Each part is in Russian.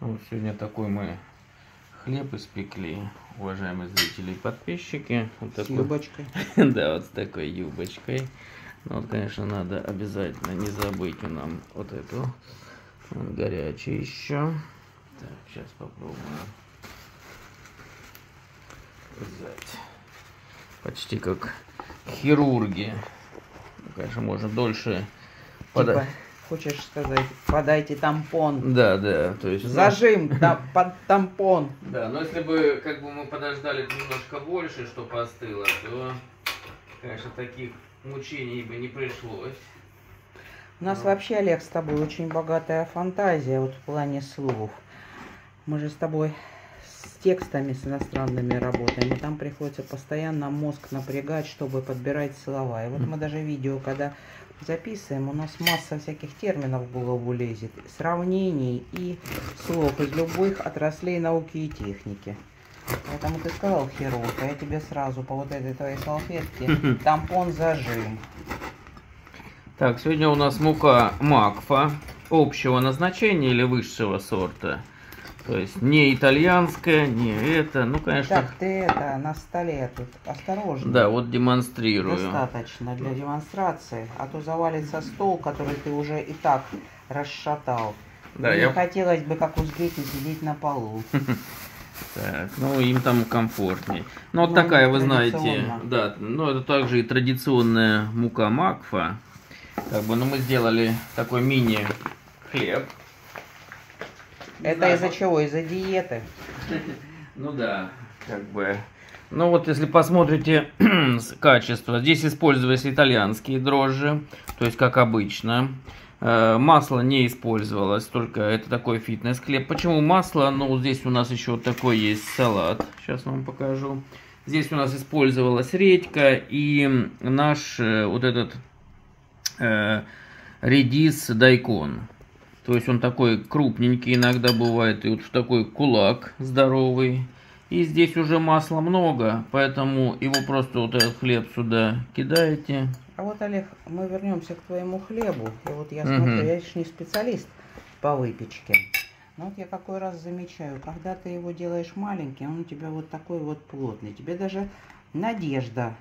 Вот сегодня такой мы хлеб испекли, уважаемые зрители и подписчики. Вот С такой, юбочкой. да, вот с такой юбочкой. Ну вот, конечно, надо обязательно не забыть нам вот эту вот, горячую еще. Так, сейчас попробуем взять. Почти как хирурги. Ну, Конечно, можно дольше Типа, хочешь сказать, подайте тампон. Да, да, то есть... ну, Зажим та- под тампон. Да, но если бы как бы мы подождали немножко больше, чтобы остыло, то, конечно, таких мучений бы не пришлось. У нас Ну. вообще, Олег, с тобой очень богатая фантазия вот в плане слов. Мы же с тобой с текстами с иностранными работаем, и там приходится постоянно мозг напрягать, чтобы подбирать слова. И вот мы даже видео, когда записываем, у нас масса всяких терминов в голову лезет, сравнений и слов из любых отраслей науки и техники. Поэтому ты сказал хирург, а я тебе сразу по вот этой твоей салфетке тампон зажим. Так, сегодня у нас мука Макфа общего назначения или высшего сорта. То есть не итальянская, не это. Ну, конечно, Так, ты это, на столе тут осторожно. да, вот демонстрирую. Достаточно для демонстрации, а то завалится стол, который ты уже и так расшатал. Да, Мне я... хотелось бы, как узбеки, сидеть на полу. Так, ну им там комфортней. Ну вот Ну, такая, вы знаете, да, ну это также и традиционная мука Макфа. Как бы, ну мы сделали такой мини хлеб. Не Это знаю, из-за чего? Из-за диеты. Ну да, как бы. Ну вот если посмотрите качество, здесь использовались итальянские дрожжи, то есть как обычно. Э, Масло не использовалось, только это такой фитнес-хлеб. Почему масло? Ну, здесь у нас еще вот такой есть салат. Сейчас вам покажу. Здесь у нас использовалась редька и наш э, вот этот э, редис дайкон. То есть он такой крупненький иногда бывает, и вот в такой кулак здоровый. И здесь уже масла много, поэтому его просто вот этот хлеб сюда кидаете. А вот, Олег, мы вернемся к твоему хлебу. И вот я Мгм. смотрю, я же не специалист по выпечке. Но вот я какой раз замечаю, когда ты его делаешь маленький, он у тебя вот такой вот плотный. Тебе даже Надежда,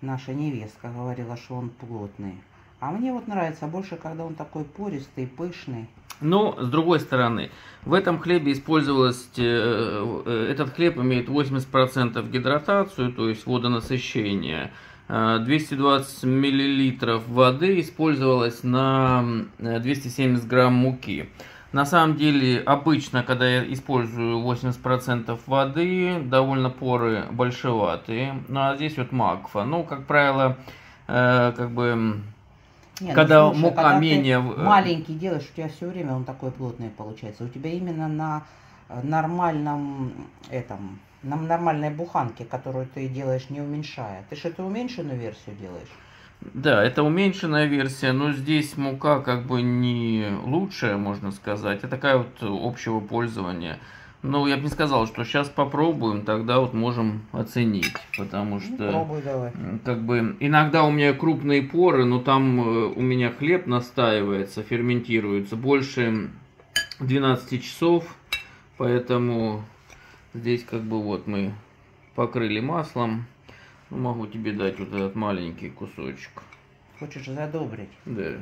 наша невестка, говорила, что он плотный. А мне вот нравится больше, когда он такой пористый, пышный. Но, с другой стороны, в этом хлебе использовалось, э, э, этот хлеб имеет 80% гидратацию, то есть водонасыщение. Э, 220 миллилитров воды использовалось на э, 270 грамм муки. На самом деле, обычно, когда я использую 80% воды, довольно поры большеватые. Ну, а здесь вот макфа. Ну, как правило, э, как бы... м, Не, ну, Когда слушай, мука когда менее э, маленький делаешь, у тебя все время он такой плотный получается. У тебя именно на э, нормальном этом, на нормальной буханке, которую ты делаешь не уменьшая. Ты же эту уменьшенную версию делаешь? Да, это уменьшенная версия, но здесь мука как бы не лучшая, можно сказать, а такая вот общего пользования. Ну, я бы не сказал, что сейчас попробуем, тогда вот можем оценить, потому Ну, что пробуй давай. как бы иногда у меня крупные поры, но там э, у меня хлеб настаивается, ферментируется больше 12 часов, поэтому здесь как бы вот мы покрыли маслом. Ну, Могу тебе дать вот этот маленький кусочек. Хочешь задобрить? Да.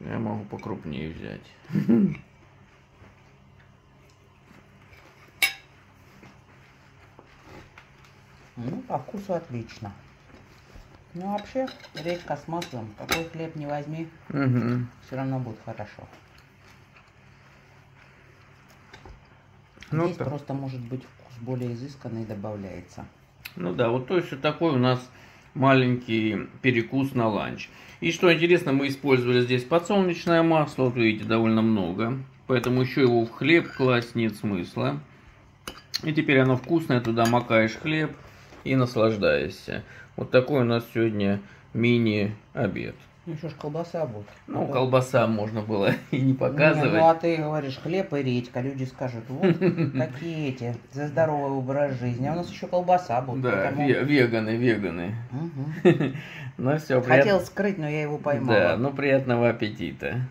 Я могу покрупнее взять. Ну, по вкусу отлично. Ну, вообще, редька с маслом, какой хлеб не возьми, Угу. все равно будет хорошо. Ну, Здесь так. просто может быть вкус более изысканный добавляется. Ну да, вот то есть вот такой у нас маленький перекус на ланч. И что интересно, мы использовали здесь подсолнечное масло, вот видите, довольно много. Поэтому еще его в хлеб класть нет смысла. И теперь оно вкусное, туда макаешь хлеб и наслаждаешься. Вот такой у нас сегодня мини-обед. Ну, еще ж колбаса будет. Ну, А то- колбаса можно было и не Не, показывать. ну а ты говоришь хлеб и редька. Люди скажут, вот какие эти за здоровый образ жизни. А у нас еще колбаса будет. Да, веганы, веганы. Мгм. Ну все, Хотел скрыть, но я его поймала. Да, ну приятного аппетита.